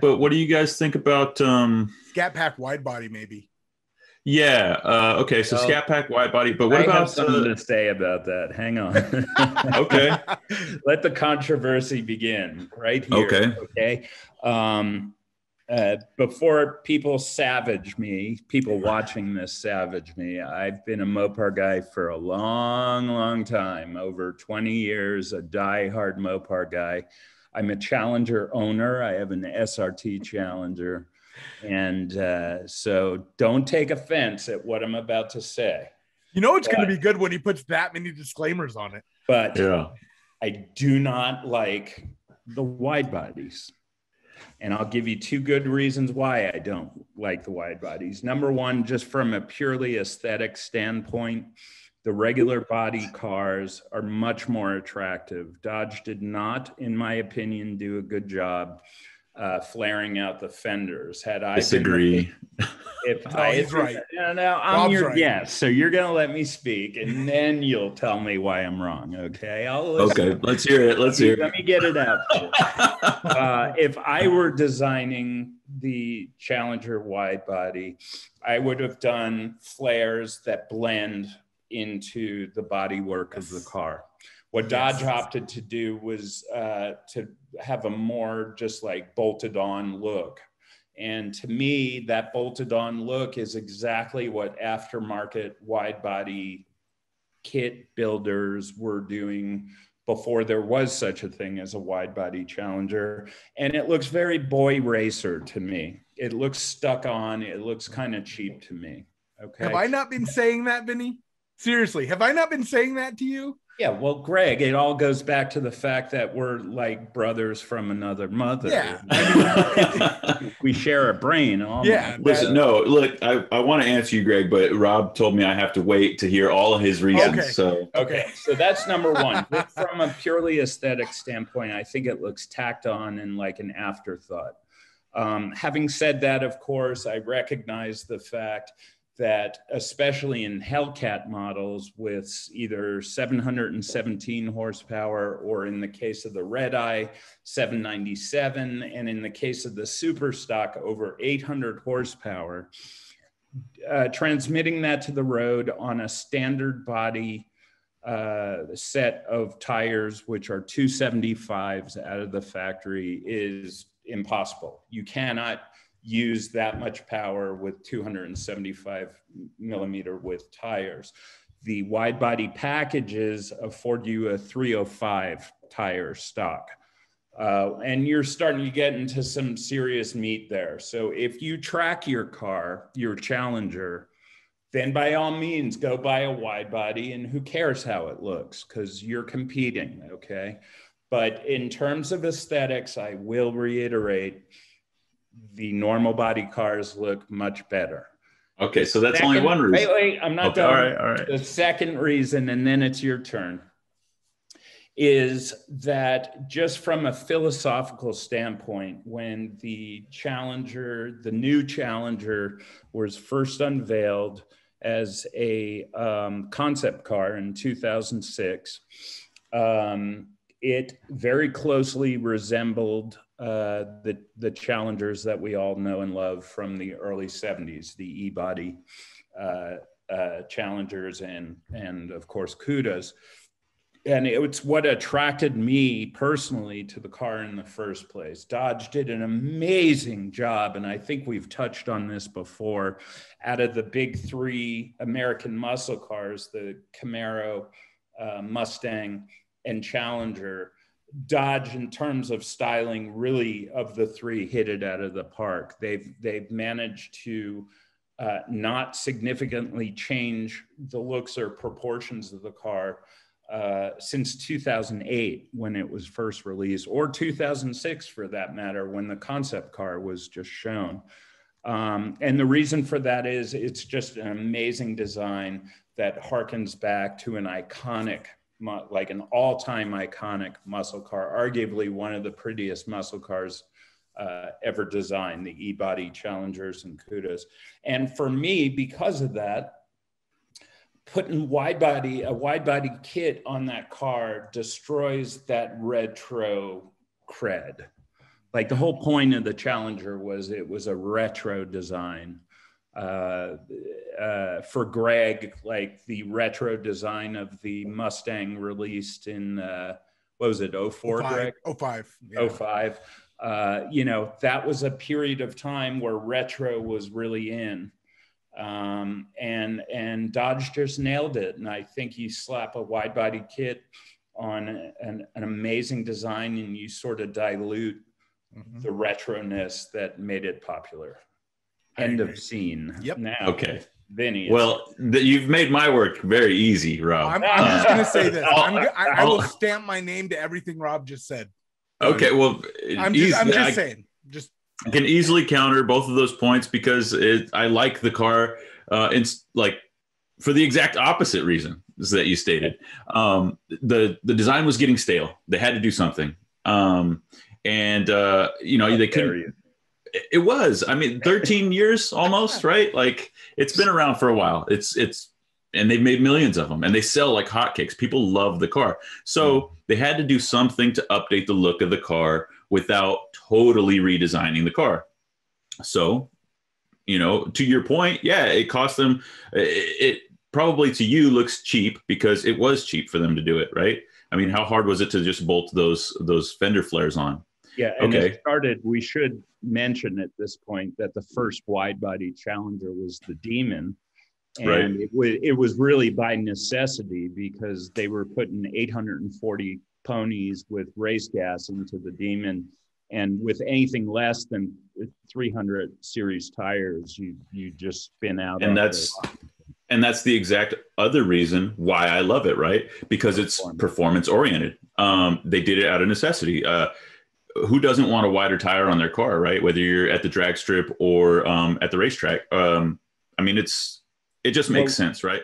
But what do you guys think about? um Scat Pack wide body, maybe. Yeah. Uh, okay. So Well, Scat Pack wide body. But what I have about? something Uh, to say about that. Hang on. okay. Let the controversy begin right here. Okay. Okay. Um, uh, before people savage me, people watching this savage me, I've been a Mopar guy for a long, long time, over 20 years, a die-hard Mopar guy. I'm a Challenger owner. I have an SRT Challenger. And uh, so don't take offense at what I'm about to say. You know it's going to be good when he puts that many disclaimers on it. But Yeah. I do not like the wide bodies. And I'll give you two good reasons why I don't like the wide bodies. Number one, just from a purely aesthetic standpoint, the regular body cars are much more attractive. Dodge did not, in my opinion, do a good job uh, flaring out the fenders. Had I been Disagree. if No, I, he's right. No, no, I'm Rob's your right. guest, so you're gonna let me speak, and then you'll tell me why I'm wrong. Okay, I'll listen. Okay. Let's hear it. Let's hear it. Let it. me get it out. Uh, if I were designing the Challenger wide body, I would have done flares that blend into the bodywork of the car. What Dodge Yes. opted to do was uh, to have a more just like bolted on look. And to me, that bolted on look is exactly what aftermarket wide body kit builders were doing before there was such a thing as a wide body challenger. And it looks very boy racer to me. It looks stuck on, it looks kind of cheap to me. Okay. Have I not been saying that, Vinny? Seriously, have I not been saying that to you? Yeah, well, Greg, it all goes back to the fact that we're like brothers from another mother. Yeah. we share a brain. Almost. Yeah, Listen, no, look, I, I want to answer you, Greg, but Rob told me I have to wait to hear all of his reasons. Okay. So Okay, so that's number one. From a purely aesthetic standpoint, I think it looks tacked on and like an afterthought. Um, having said that, of course, I recognize the fact that, especially in Hellcat models with either 717 horsepower or in the case of the Redeye, 797, and in the case of the Super Stock, over 800 horsepower, uh, transmitting that to the road on a standard body uh, set of tires, which are 275s out of the factory, is impossible. You cannot use that much power with 275 millimeter width tires. The wide body packages afford you a 305 tire stock. Uh, and you're starting to get into some serious meat there. So if you track your car, your Challenger, then by all means go buy a wide body and who cares how it looks because you're competing, okay? But in terms of aesthetics, I will reiterate the normal body cars look much better. okay, so that's only one reason. Wait, wait, I'm not Okay, done. all right, all right. The second reason, and then it's your turn, is that just from a philosophical standpoint, when the Challenger, the new Challenger, was first unveiled as a um, concept car in 2006, um, it very closely resembled uh, the, the Challengers that we all know and love from the early 70s, the E body uh, uh, Challengers and, and of course, Cudas and it's what attracted me personally to the car in the first place. Dodge did an amazing job, and I think we've touched on this before. Out of the big three American muscle cars, the Camaro, uh, Mustang, and Challenger, Dodge, in terms of styling, really of the three, hit it out of the park. They've they've managed to uh, not significantly change the looks or proportions of the car uh, since 2008 when it was first released, or 2006 for that matter, when the concept car was just shown. Um, and the reason for that is it's just an amazing design that harkens back to an iconic, like an all time iconic muscle car, arguably one of the prettiest muscle cars uh, ever designed, the E body Challengers and Cudas. And for me, because of that, putting wide body a wide body kit on that car destroys that retro cred like the whole point of the Challenger was it was a retro design. Uh, uh, for Greg, like the retro design of the Mustang released in uh, what was it, 04, 05, Greg? 05. yeah. 05. Uh, you know, that was a period of time where retro was really in. Um, and and Dodge just nailed it. And I think you slap a wide body kit on an, an amazing design and you sort of dilute Mhm. the retroness that made it popular. I End of scene. Yep. Now, Okay. Vinny. Well, th- you've made my work very easy, Rob. I'm, I'm just gonna say this. I'm, I'll- I, I will stamp my name to everything Rob just said. okay. Well, I'm just, I'm just I- saying. Just I can easily counter both of those points because it, I like the car. Uh, it's like for the exact opposite reason that you stated. Um, the the design was getting stale. They had to do something, um, and uh, you know How they couldn't. It was. I mean, 13 years almost, right? Like it's been around for a while. It's it's and they've made millions of them and they sell like hotcakes. People love the car. So hmm. they had to do something to update the look of the car without totally redesigning the car. So, you know, to your point, yeah, it cost them it, it probably to you looks cheap because it was cheap for them to do it, right? I mean, how hard was it to just bolt those those fender flares on? Yeah, and Okay. it started. We should mention at this point that the first wide body Challenger was the Demon, and Right. it, was it was really by necessity because they were putting 840 ponies with race gas into the Demon, and with anything less than 300 series tires, you you just spin out. And that's the- and that's the exact other reason why I love it, right? Because it's Performance. performance oriented. Um, they did it out of necessity. Uh, who doesn't want a wider tire on their car, right? Whether you're at the drag strip or um, at the racetrack. Um, I mean, it's it just makes well, sense, right?